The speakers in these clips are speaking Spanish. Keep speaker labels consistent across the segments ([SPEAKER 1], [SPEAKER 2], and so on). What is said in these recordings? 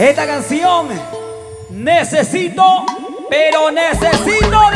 [SPEAKER 1] Esta canción necesito, pero necesito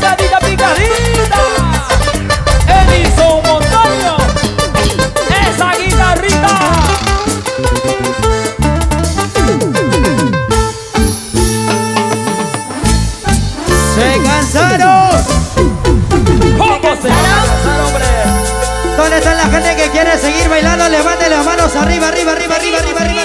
[SPEAKER 1] de ti.
[SPEAKER 2] ¿Dónde está la gente que quiere seguir bailando? Levante las manos arriba, arriba, arriba, arriba, arriba, arriba.